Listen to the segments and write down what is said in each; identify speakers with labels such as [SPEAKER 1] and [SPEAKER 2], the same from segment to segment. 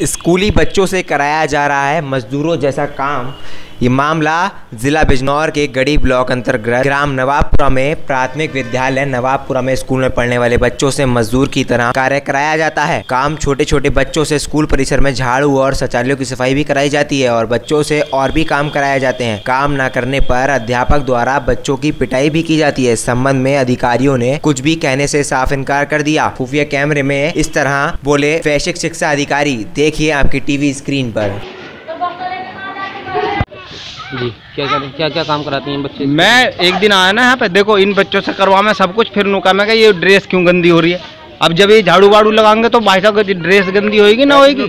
[SPEAKER 1] स्कूली बच्चों से कराया जा रहा है मजदूरों जैसा काम। ये मामला जिला बिजनौर के गढ़ी ब्लॉक अंतर्गत ग्राम नवाबपुरा में प्राथमिक विद्यालय नवाबपुरा में स्कूल में पढ़ने वाले बच्चों से मजदूर की तरह कार्य कराया जाता है। काम छोटे छोटे बच्चों से स्कूल परिसर में झाड़ू और शौचालयों की सफ़ाई भी कराई जाती है और बच्चों से और भी काम कराए जाते हैं। काम न करने पर अध्यापक द्वारा बच्चों की पिटाई भी की जाती है। इस संबंध में अधिकारियों ने कुछ भी कहने से साफ़ इनकार कर दिया। खुफिया कैमरे में इस तरह बोले, वैश्विक शिक्षा अधिकारी देखिए आपकी टीवी स्क्रीन पर।
[SPEAKER 2] जी क्या क्या क्या क्या काम कराती हैं बच्चे?
[SPEAKER 3] मैं एक दिन आया ना यहाँ पे देखो इन बच्चों से करवा मैं सब कुछ फिर नुका मैं ये ड्रेस क्यों गंदी हो रही है? अब जब ये झाड़ू वाड़ू लगाएँगे तो भाई साहब ड्रेस गंदी होगी ना होगी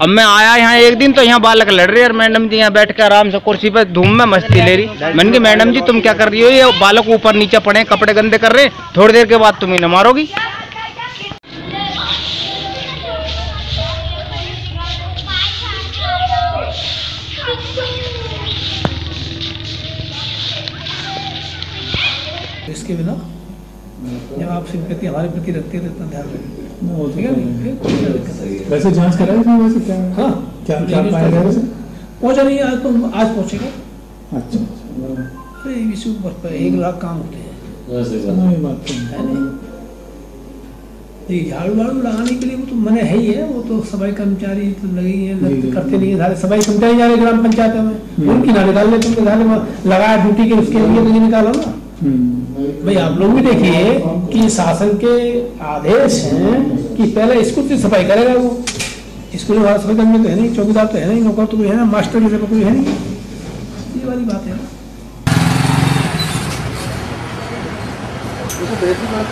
[SPEAKER 3] अब मैं आया यहाँ एक दिन तो यहाँ बालक लड़ रहे हैं मैडम जी यहाँ बैठ के आराम से कुर्सी पे धूम में मस्ती ले रही मैंने कहा मैडम जी तुम क्या कर रही हो? ये बालक ऊपर नीचे पड़े कपड़े गंदे कर रहे थोड़ी देर के बाद तुम इन्हें मारोगी।
[SPEAKER 4] इसके बिना जब आप सिर्फ़ प्रति हमारे प्रति रखते हैं तो इतना ध्यान रखें।
[SPEAKER 5] वैसे जाँच कराई थी वैसे क्या?
[SPEAKER 4] हाँ।
[SPEAKER 5] क्या क्या पाया गया वैसे?
[SPEAKER 4] पहुँचा नहीं आज तो आज पहुंचेगा।
[SPEAKER 5] अच्छा।
[SPEAKER 4] अरे इसी ऊपर पर एक लाख काम होते हैं।
[SPEAKER 5] ये बात। तो
[SPEAKER 4] नहीं। ये झाड़ू वाड़ू लगाने के लिए वो तो मने है ही है वो तो सफ़ाई कर्मचारी तो लगे ही हैं करते नहीं है सफ़ाई कर्मचारी जा रहे ग्राम पंचायत में। उनकी ना निकाल ले तुमने सारे लगाया ड्यूटी के उसके लिए तो नहीं निकालो ना। भाई आप लोग भी देखिए कि शासन के आदेश हैं कि पहले स्कूल की सफ़ाई करेगा वो। स्कूल में सफ़ाई करने तो है नहीं चौकीदार तो है नहीं नौकर तो कोई है ना मास्टर जैसे कोई है नहीं। ये वाली बात है। ना
[SPEAKER 2] तो